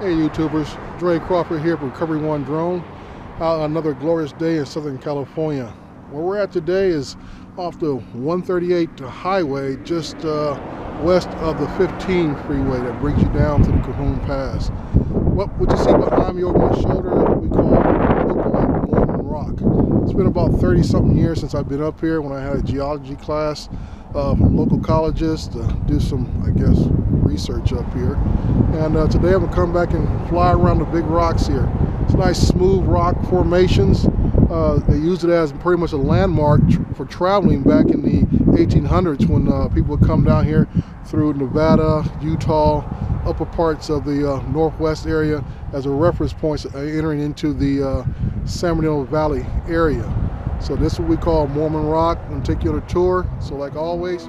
Hey YouTubers, Dre Crawford here from Recovery One Drone. Out another glorious day in Southern California. Where we're at today is off the 138 highway just uh, west of the 15 freeway that brings you down to the Cajon Pass. What, what you see behind me over my shoulder we call locally Mormon Rock. It's been about 30 something years since I've been up here when I had a geology class uh, from local colleges to do some, I guess, research up here. And uh, today I'm gonna come back and fly around the big rocks here. It's nice smooth rock formations. Uh, they used it as pretty much a landmark tr for traveling back in the 1800s when uh, people would come down here through Nevada, Utah, upper parts of the uh, northwest area as a reference point uh, entering into the uh, San Bernardino Valley area. So this is what we call Mormon Rock. I'm gonna take you on a tour. So like always,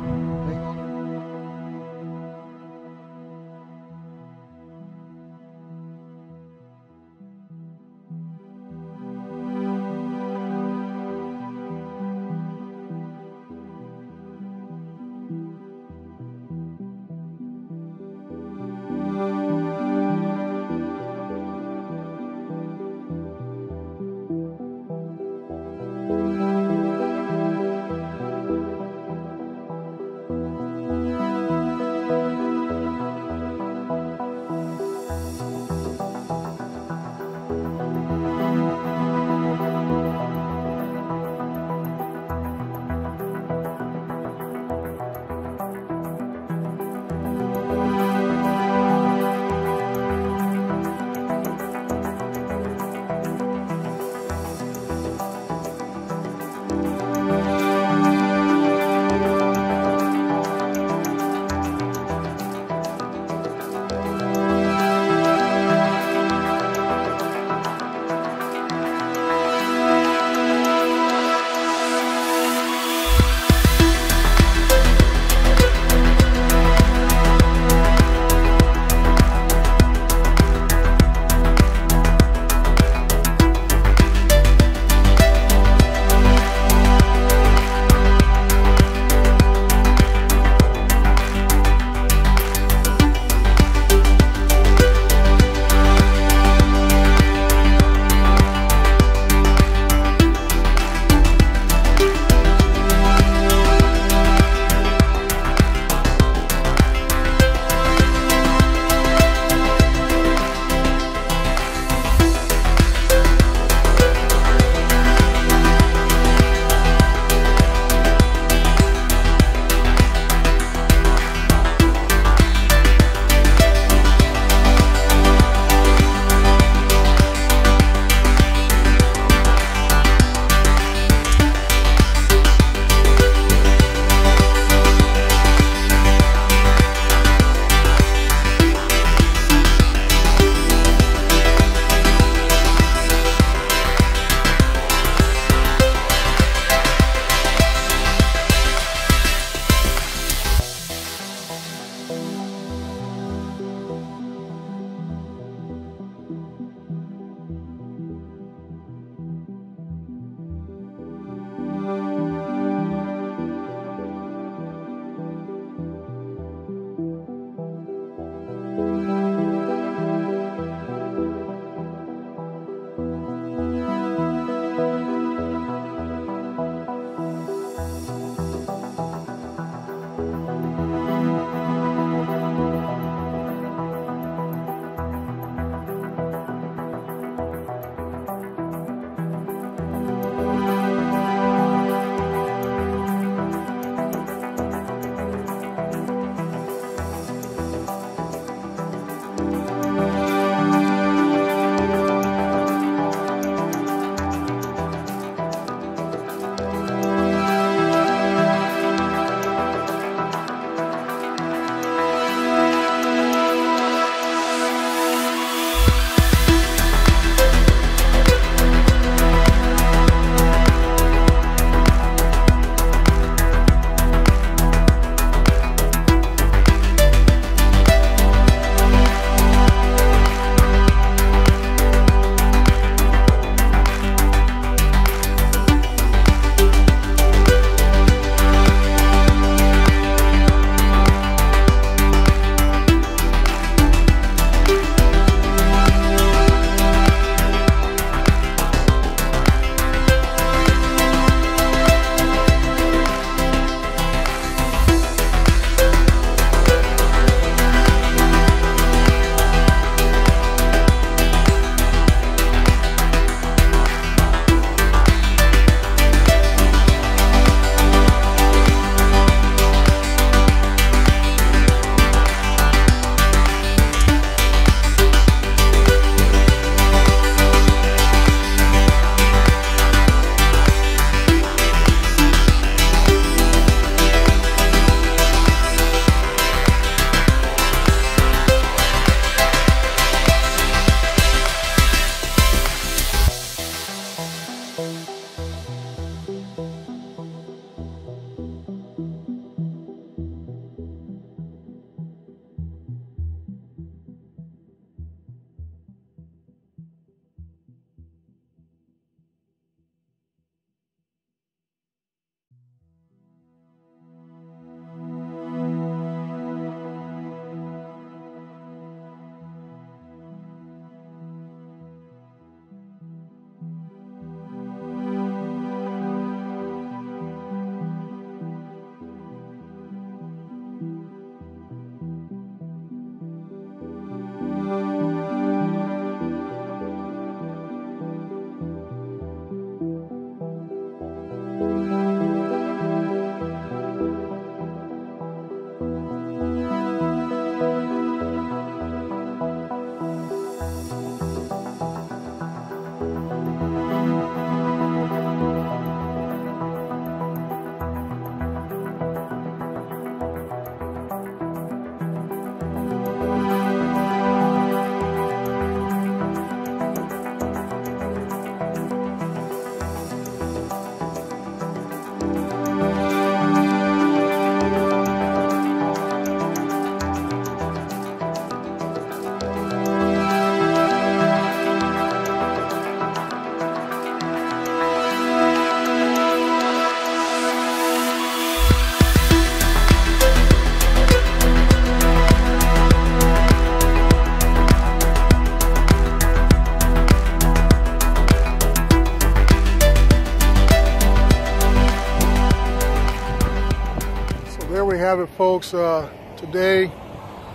have it, folks. Uh, today,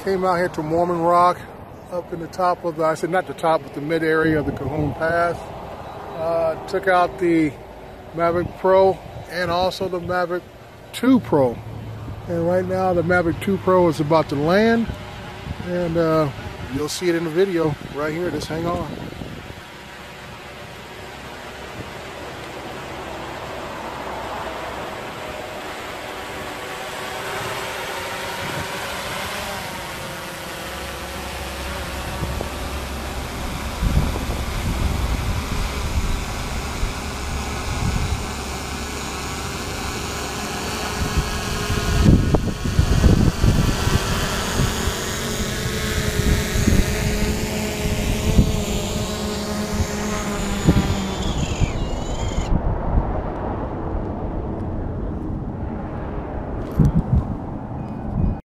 came out here to Mormon Rock, up in the top of the, I said not the top, but the mid area of the Cajon Pass. Uh, took out the Maverick Pro and also the Maverick 2 Pro. And right now, the Maverick 2 Pro is about to land, and uh, you'll see it in the video right here. Just hang on.